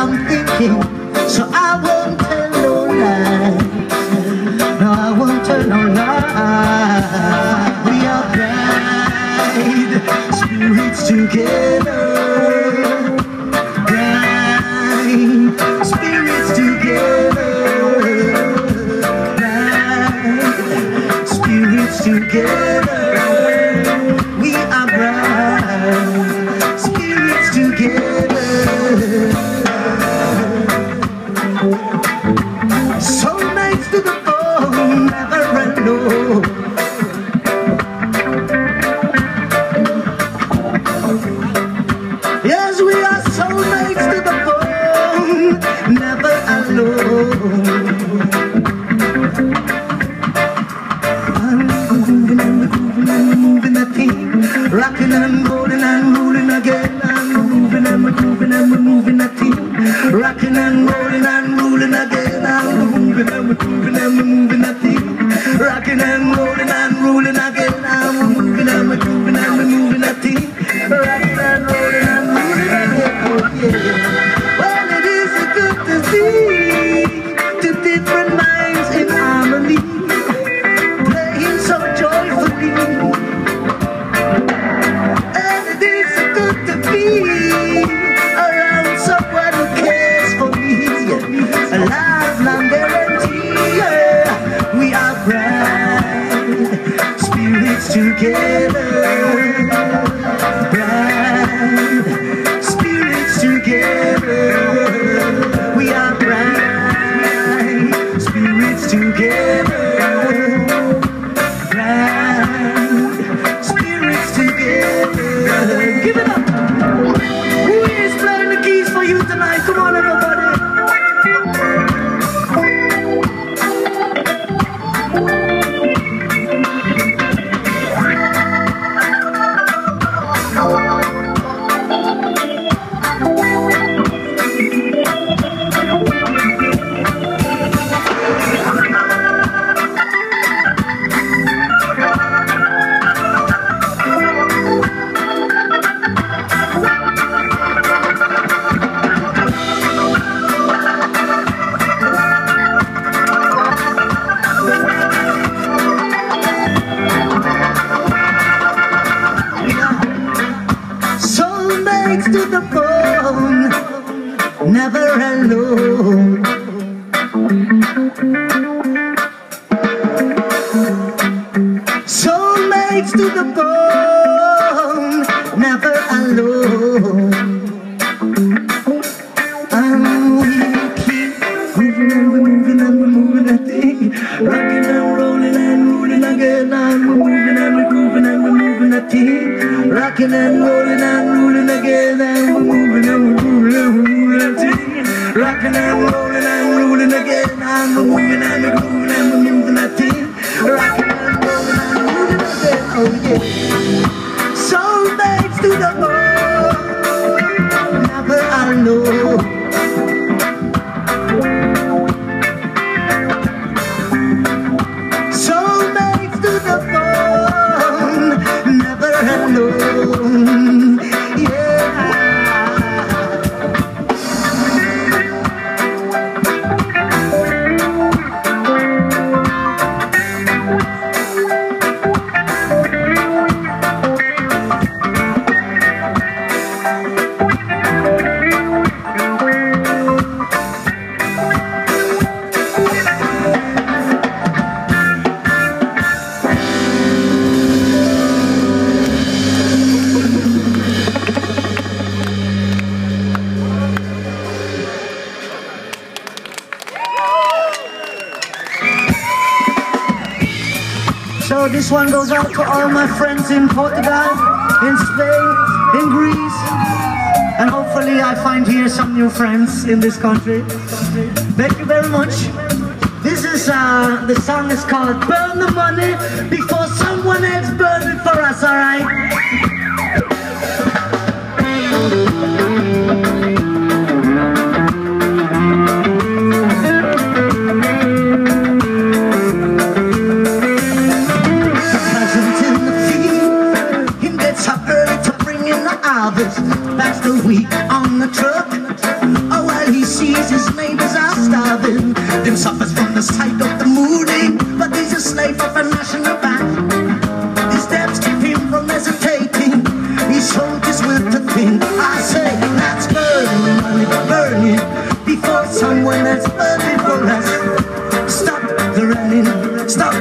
I'm thinking So I won't tell no lie No, I won't tell no lie We are pride Spirits together. and rolling and rolling again. we're moving and we're moving that thing. Rocking and rolling and rolling again. And we're moving and we're grooving and we're moving that thing. Rocking and rolling and rolling again. And we're moving and we're grooving and we're moving that thing. Rocking and rolling. So this one goes out to all my friends in Portugal, in Spain, in Greece. And hopefully I find here some new friends in this country. Thank you very much. This is, uh, the song is called Burn the Money Before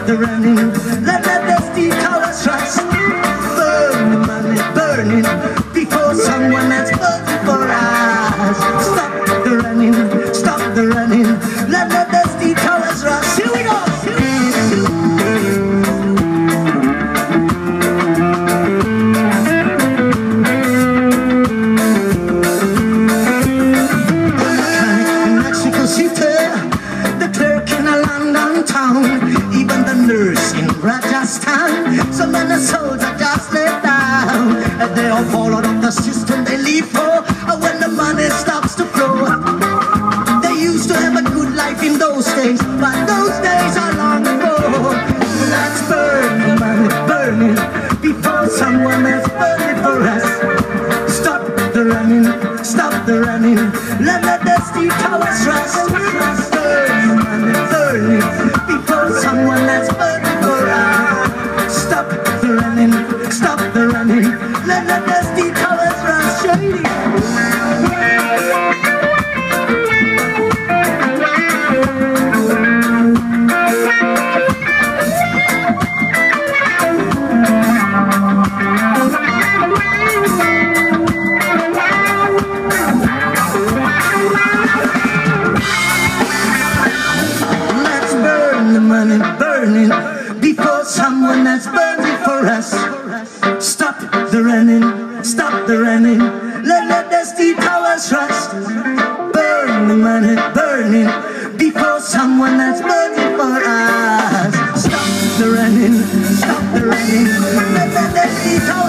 the revenue. Let, let the dusty colors rise. women souls are just laid down and they all followed off the system. for us. Stop the running, stop the running. Let the dusty towers rest. Burn the money, burning before someone that's burning for us. Stop the running, stop the running. Let the dusty towers